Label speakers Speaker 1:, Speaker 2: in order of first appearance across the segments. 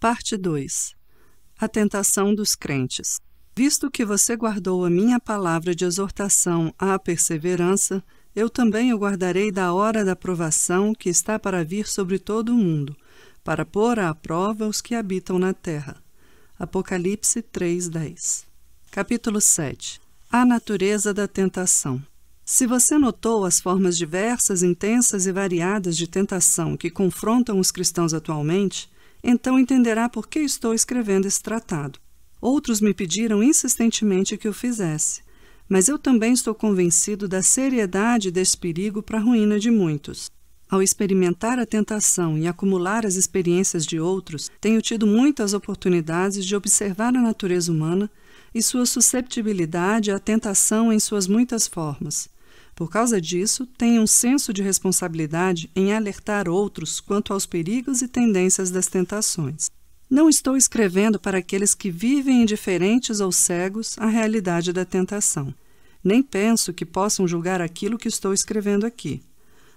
Speaker 1: Parte 2 A tentação dos crentes. Visto que você guardou a minha palavra de exortação à perseverança, eu também o guardarei da hora da provação que está para vir sobre todo o mundo, para pôr à prova os que habitam na terra. Apocalipse 3:10. Capítulo 7. A natureza da tentação. Se você notou as formas diversas, intensas e variadas de tentação que confrontam os cristãos atualmente, então entenderá por que estou escrevendo esse tratado. Outros me pediram insistentemente que o fizesse, mas eu também estou convencido da seriedade desse perigo para a ruína de muitos. Ao experimentar a tentação e acumular as experiências de outros, tenho tido muitas oportunidades de observar a natureza humana e sua susceptibilidade à tentação em suas muitas formas. Por causa disso, tenho um senso de responsabilidade em alertar outros quanto aos perigos e tendências das tentações. Não estou escrevendo para aqueles que vivem indiferentes ou cegos à realidade da tentação. Nem penso que possam julgar aquilo que estou escrevendo aqui.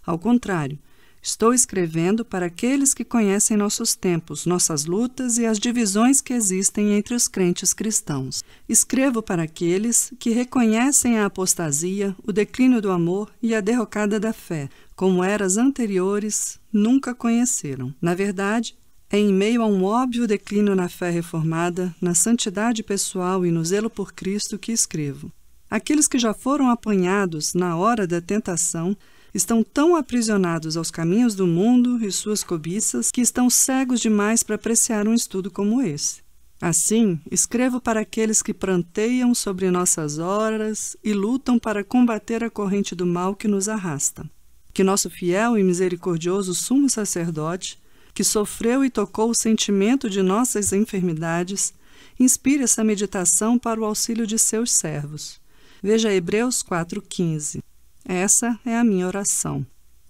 Speaker 1: Ao contrário, estou escrevendo para aqueles que conhecem nossos tempos, nossas lutas e as divisões que existem entre os crentes cristãos. Escrevo para aqueles que reconhecem a apostasia, o declínio do amor e a derrocada da fé, como eras anteriores nunca conheceram. Na verdade, é em meio a um óbvio declínio na fé reformada, na santidade pessoal e no zelo por Cristo que escrevo. Aqueles que já foram apanhados na hora da tentação estão tão aprisionados aos caminhos do mundo e suas cobiças que estão cegos demais para apreciar um estudo como esse. Assim, escrevo para aqueles que pranteiam sobre nossas horas e lutam para combater a corrente do mal que nos arrasta. Que nosso fiel e misericordioso sumo sacerdote que sofreu e tocou o sentimento de nossas enfermidades, inspire essa meditação para o auxílio de seus servos. Veja Hebreus 4,15. Essa é a minha oração.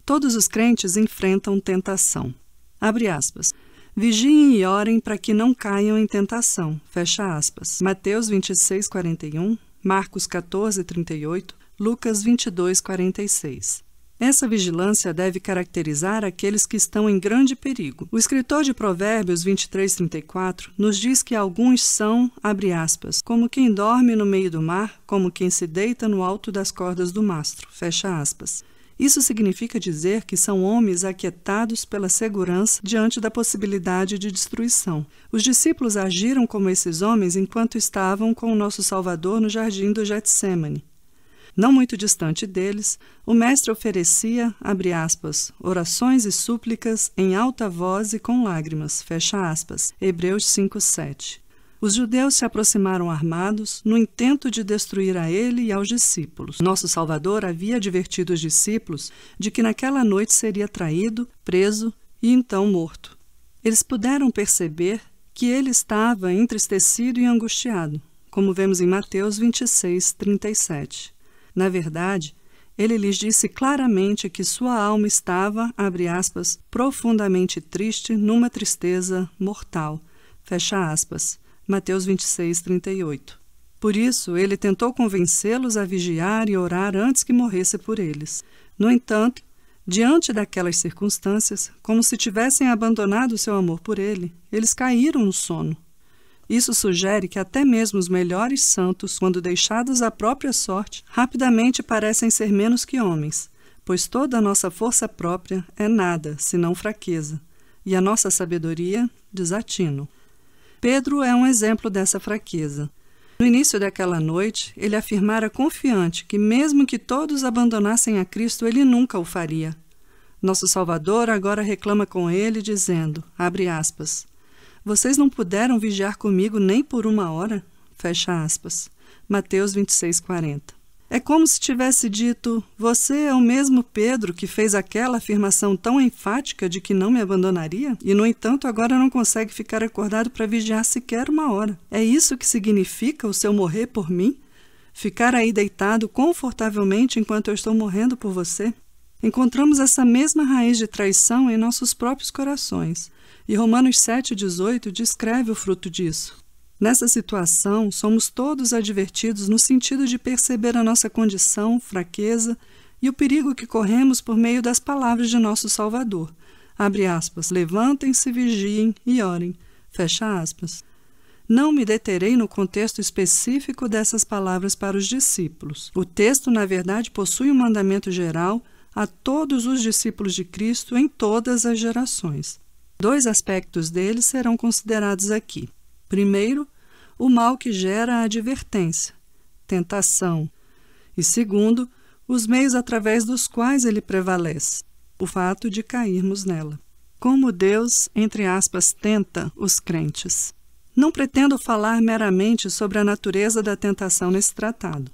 Speaker 1: Todos os crentes enfrentam tentação. Abre aspas. Vigiem e orem para que não caiam em tentação. Fecha aspas. Mateus 26, 41, Marcos 14, 38, Lucas 22, 46. Essa vigilância deve caracterizar aqueles que estão em grande perigo. O escritor de Provérbios 23:34 nos diz que alguns são, abre aspas, como quem dorme no meio do mar, como quem se deita no alto das cordas do mastro, fecha aspas. Isso significa dizer que são homens aquietados pela segurança diante da possibilidade de destruição. Os discípulos agiram como esses homens enquanto estavam com o nosso Salvador no jardim do Getsemane. Não muito distante deles, o mestre oferecia, aspas, orações e súplicas em alta voz e com lágrimas, fecha aspas, Hebreus 5:7. Os judeus se aproximaram armados no intento de destruir a ele e aos discípulos. Nosso Salvador havia advertido os discípulos de que naquela noite seria traído, preso e então morto. Eles puderam perceber que ele estava entristecido e angustiado, como vemos em Mateus 26, 37. Na verdade, ele lhes disse claramente que sua alma estava, abre aspas, profundamente triste numa tristeza mortal. Fecha aspas. Mateus 26, 38. Por isso, ele tentou convencê-los a vigiar e orar antes que morresse por eles. No entanto, diante daquelas circunstâncias, como se tivessem abandonado seu amor por ele, eles caíram no sono. Isso sugere que até mesmo os melhores santos, quando deixados à própria sorte, rapidamente parecem ser menos que homens, pois toda a nossa força própria é nada, senão fraqueza, e a nossa sabedoria, desatino. Pedro é um exemplo dessa fraqueza. No início daquela noite, ele afirmara confiante que, mesmo que todos abandonassem a Cristo, ele nunca o faria. Nosso Salvador agora reclama com ele, dizendo, abre aspas, vocês não puderam vigiar comigo nem por uma hora? Fecha aspas. Mateus 26, 40. É como se tivesse dito: Você é o mesmo Pedro que fez aquela afirmação tão enfática de que não me abandonaria, e no entanto agora não consegue ficar acordado para vigiar sequer uma hora. É isso que significa o seu morrer por mim? Ficar aí deitado confortavelmente enquanto eu estou morrendo por você? Encontramos essa mesma raiz de traição em nossos próprios corações. E Romanos 7,18 descreve o fruto disso. Nessa situação, somos todos advertidos no sentido de perceber a nossa condição, fraqueza e o perigo que corremos por meio das palavras de nosso Salvador. Abre aspas, levantem-se, vigiem e orem. Fecha aspas. Não me deterei no contexto específico dessas palavras para os discípulos. O texto, na verdade, possui um mandamento geral a todos os discípulos de Cristo em todas as gerações. Dois aspectos dele serão considerados aqui. Primeiro, o mal que gera a advertência, tentação. E segundo, os meios através dos quais ele prevalece, o fato de cairmos nela. Como Deus, entre aspas, tenta os crentes. Não pretendo falar meramente sobre a natureza da tentação nesse tratado.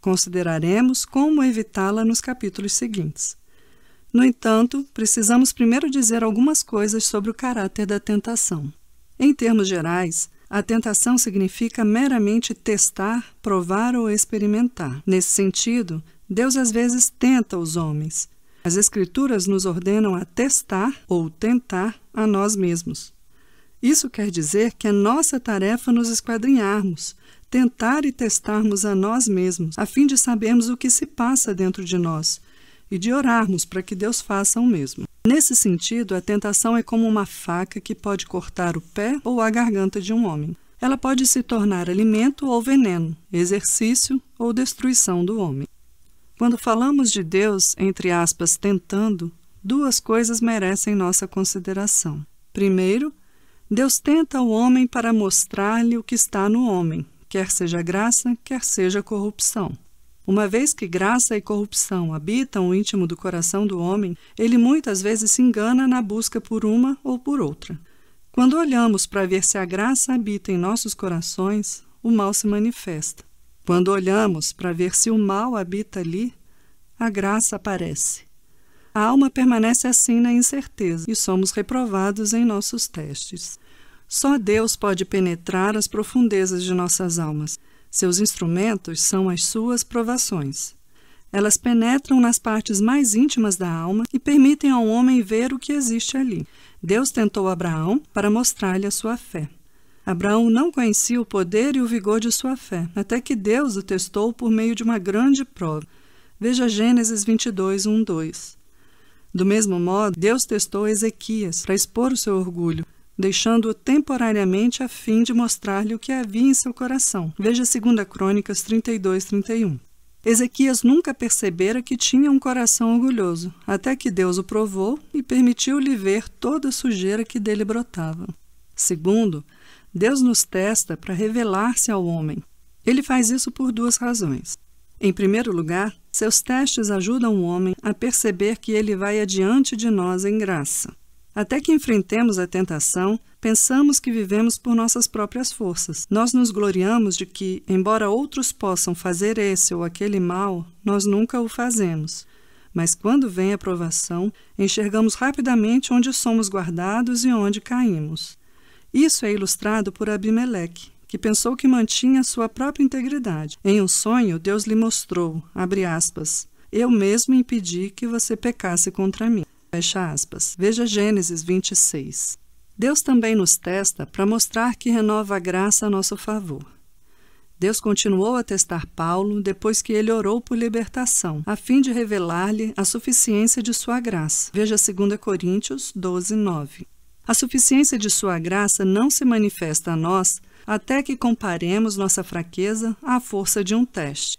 Speaker 1: Consideraremos como evitá-la nos capítulos seguintes. No entanto, precisamos primeiro dizer algumas coisas sobre o caráter da tentação. Em termos gerais, a tentação significa meramente testar, provar ou experimentar. Nesse sentido, Deus às vezes tenta os homens. As Escrituras nos ordenam a testar ou tentar a nós mesmos. Isso quer dizer que é nossa tarefa nos esquadrinharmos, tentar e testarmos a nós mesmos, a fim de sabermos o que se passa dentro de nós e de orarmos para que Deus faça o mesmo. Nesse sentido, a tentação é como uma faca que pode cortar o pé ou a garganta de um homem. Ela pode se tornar alimento ou veneno, exercício ou destruição do homem. Quando falamos de Deus, entre aspas, tentando, duas coisas merecem nossa consideração. Primeiro, Deus tenta o homem para mostrar-lhe o que está no homem, quer seja graça, quer seja corrupção. Uma vez que graça e corrupção habitam o íntimo do coração do homem, ele muitas vezes se engana na busca por uma ou por outra. Quando olhamos para ver se a graça habita em nossos corações, o mal se manifesta. Quando olhamos para ver se o mal habita ali, a graça aparece. A alma permanece assim na incerteza e somos reprovados em nossos testes. Só Deus pode penetrar as profundezas de nossas almas. Seus instrumentos são as suas provações. Elas penetram nas partes mais íntimas da alma e permitem ao homem ver o que existe ali. Deus tentou Abraão para mostrar-lhe a sua fé. Abraão não conhecia o poder e o vigor de sua fé, até que Deus o testou por meio de uma grande prova. Veja Gênesis 22, 1, 2. Do mesmo modo, Deus testou Ezequias para expor o seu orgulho, deixando-o temporariamente a fim de mostrar-lhe o que havia em seu coração. Veja 2 Crônicas 32, 31. Ezequias nunca percebera que tinha um coração orgulhoso, até que Deus o provou e permitiu-lhe ver toda a sujeira que dele brotava. Segundo, Deus nos testa para revelar-se ao homem. Ele faz isso por duas razões. Em primeiro lugar, seus testes ajudam o homem a perceber que ele vai adiante de nós em graça. Até que enfrentemos a tentação, pensamos que vivemos por nossas próprias forças. Nós nos gloriamos de que, embora outros possam fazer esse ou aquele mal, nós nunca o fazemos. Mas quando vem a provação, enxergamos rapidamente onde somos guardados e onde caímos. Isso é ilustrado por Abimeleque, que pensou que mantinha sua própria integridade. Em um sonho, Deus lhe mostrou, aspas, eu mesmo impedi que você pecasse contra mim. Fecha aspas. Veja Gênesis 26. Deus também nos testa para mostrar que renova a graça a nosso favor. Deus continuou a testar Paulo depois que ele orou por libertação, a fim de revelar-lhe a suficiência de sua graça. Veja 2 Coríntios 12, 9. A suficiência de sua graça não se manifesta a nós até que comparemos nossa fraqueza à força de um teste.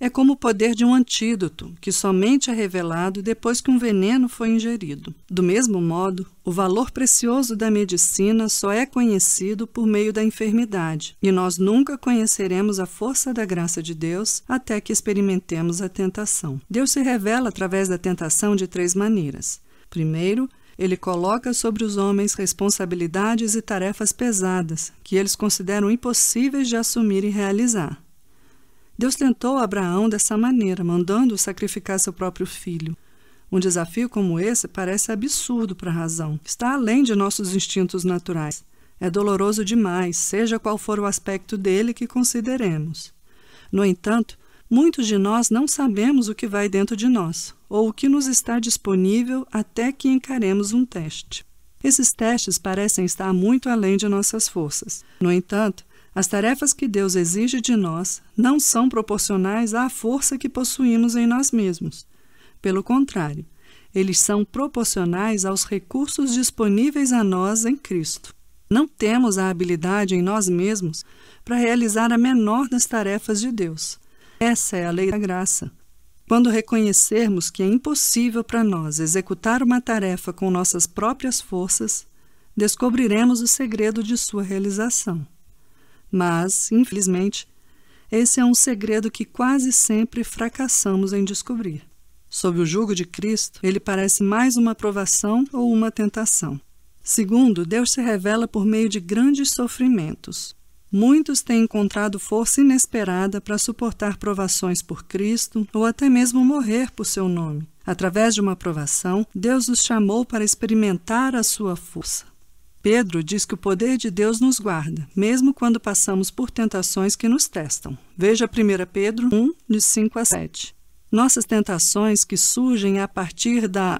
Speaker 1: É como o poder de um antídoto, que somente é revelado depois que um veneno foi ingerido. Do mesmo modo, o valor precioso da medicina só é conhecido por meio da enfermidade, e nós nunca conheceremos a força da graça de Deus até que experimentemos a tentação. Deus se revela através da tentação de três maneiras. Primeiro, ele coloca sobre os homens responsabilidades e tarefas pesadas que eles consideram impossíveis de assumir e realizar. Deus tentou Abraão dessa maneira, mandando-o sacrificar seu próprio filho. Um desafio como esse parece absurdo para a razão, está além de nossos instintos naturais. É doloroso demais, seja qual for o aspecto dele que consideremos. No entanto, Muitos de nós não sabemos o que vai dentro de nós, ou o que nos está disponível até que encaremos um teste. Esses testes parecem estar muito além de nossas forças. No entanto, as tarefas que Deus exige de nós não são proporcionais à força que possuímos em nós mesmos. Pelo contrário, eles são proporcionais aos recursos disponíveis a nós em Cristo. Não temos a habilidade em nós mesmos para realizar a menor das tarefas de Deus. Essa é a lei da graça. Quando reconhecermos que é impossível para nós executar uma tarefa com nossas próprias forças, descobriremos o segredo de sua realização. Mas, infelizmente, esse é um segredo que quase sempre fracassamos em descobrir. Sob o jugo de Cristo, ele parece mais uma provação ou uma tentação. Segundo, Deus se revela por meio de grandes sofrimentos. Muitos têm encontrado força inesperada para suportar provações por Cristo ou até mesmo morrer por seu nome. Através de uma provação, Deus os chamou para experimentar a sua força. Pedro diz que o poder de Deus nos guarda, mesmo quando passamos por tentações que nos testam. Veja 1 Pedro 1, de 5 a 7. Nossas tentações que surgem a partir da,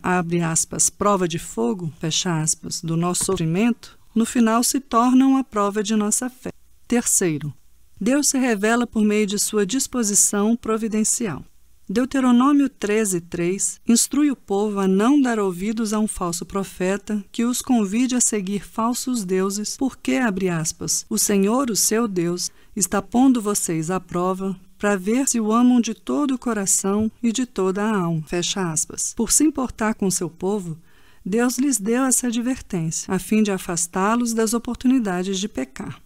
Speaker 1: aspas, prova de fogo, aspas, do nosso sofrimento, no final se tornam a prova de nossa fé. Terceiro, Deus se revela por meio de sua disposição providencial. Deuteronômio 13, 3 instrui o povo a não dar ouvidos a um falso profeta que os convide a seguir falsos deuses, porque, abre aspas, o Senhor, o seu Deus, está pondo vocês à prova para ver se o amam de todo o coração e de toda a alma. Fecha aspas. Por se importar com seu povo, Deus lhes deu essa advertência, a fim de afastá-los das oportunidades de pecar.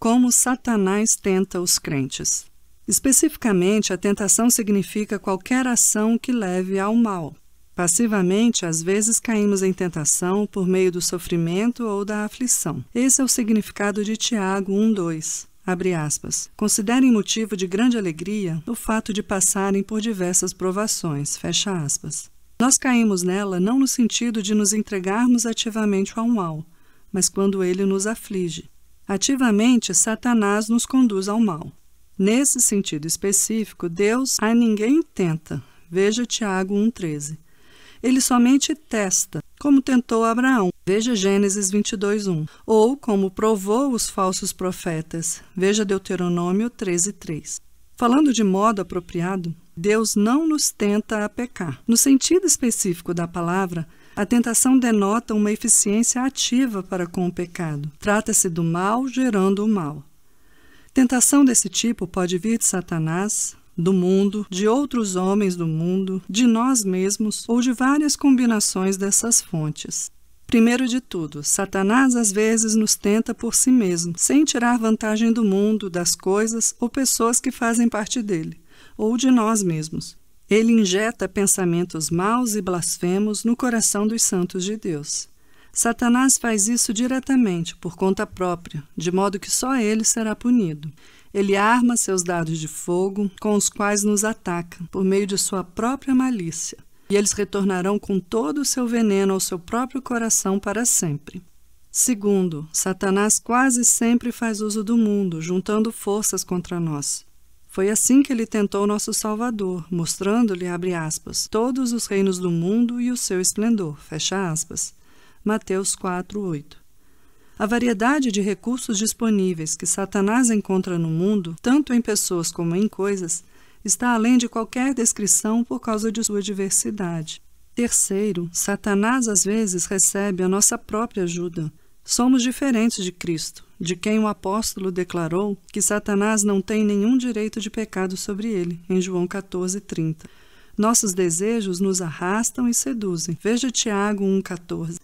Speaker 1: Como Satanás tenta os crentes. Especificamente, a tentação significa qualquer ação que leve ao mal. Passivamente, às vezes caímos em tentação por meio do sofrimento ou da aflição. Esse é o significado de Tiago 1:2. Abre aspas. Considerem motivo de grande alegria o fato de passarem por diversas provações. Fecha aspas. Nós caímos nela não no sentido de nos entregarmos ativamente ao mal, mas quando ele nos aflige. Ativamente, Satanás nos conduz ao mal. Nesse sentido específico, Deus a ninguém tenta. Veja Tiago 1,13. Ele somente testa, como tentou Abraão. Veja Gênesis 22:1. Ou como provou os falsos profetas. Veja Deuteronômio 13:3. Falando de modo apropriado, Deus não nos tenta a pecar. No sentido específico da palavra, a tentação denota uma eficiência ativa para com o pecado. Trata-se do mal gerando o mal. Tentação desse tipo pode vir de Satanás, do mundo, de outros homens do mundo, de nós mesmos ou de várias combinações dessas fontes. Primeiro de tudo, Satanás às vezes nos tenta por si mesmo, sem tirar vantagem do mundo, das coisas ou pessoas que fazem parte dele, ou de nós mesmos. Ele injeta pensamentos maus e blasfemos no coração dos santos de Deus. Satanás faz isso diretamente, por conta própria, de modo que só ele será punido. Ele arma seus dados de fogo, com os quais nos ataca, por meio de sua própria malícia, e eles retornarão com todo o seu veneno ao seu próprio coração para sempre. Segundo, Satanás quase sempre faz uso do mundo, juntando forças contra nós. Foi assim que ele tentou nosso Salvador, mostrando-lhe, abre aspas, todos os reinos do mundo e o seu esplendor, fecha aspas. Mateus 4, 8. A variedade de recursos disponíveis que Satanás encontra no mundo, tanto em pessoas como em coisas, está além de qualquer descrição por causa de sua diversidade. Terceiro, Satanás às vezes recebe a nossa própria ajuda. Somos diferentes de Cristo, de quem o apóstolo declarou que Satanás não tem nenhum direito de pecado sobre ele, em João 14, 30. Nossos desejos nos arrastam e seduzem. Veja Tiago 1,14.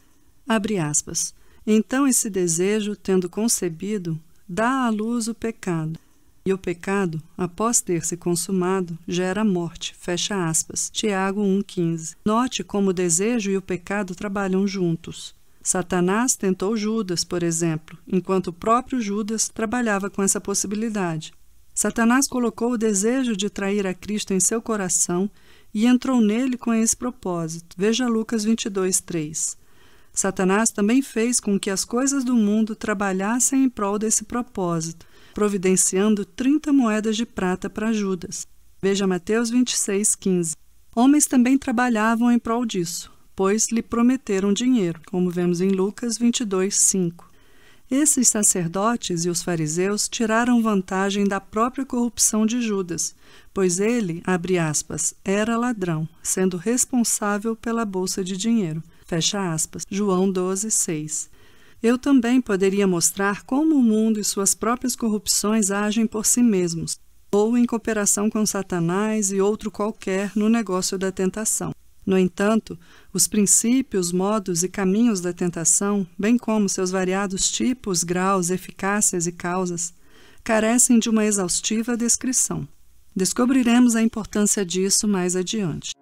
Speaker 1: Abre aspas. Então esse desejo, tendo concebido, dá à luz o pecado. E o pecado, após ter se consumado, gera morte. Fecha aspas. Tiago 1,15. Note como o desejo e o pecado trabalham juntos. Satanás tentou Judas, por exemplo, enquanto o próprio Judas trabalhava com essa possibilidade. Satanás colocou o desejo de trair a Cristo em seu coração e entrou nele com esse propósito. Veja Lucas 22, 3. Satanás também fez com que as coisas do mundo trabalhassem em prol desse propósito, providenciando 30 moedas de prata para Judas. Veja Mateus 26, 15. Homens também trabalhavam em prol disso, pois lhe prometeram dinheiro, como vemos em Lucas 22, 5. Esses sacerdotes e os fariseus tiraram vantagem da própria corrupção de Judas, pois ele, abre aspas, era ladrão, sendo responsável pela bolsa de dinheiro. Fecha aspas. João 12, 6. Eu também poderia mostrar como o mundo e suas próprias corrupções agem por si mesmos, ou em cooperação com Satanás e outro qualquer no negócio da tentação. No entanto, os princípios, modos e caminhos da tentação, bem como seus variados tipos, graus, eficácias e causas, carecem de uma exaustiva descrição. Descobriremos a importância disso mais adiante.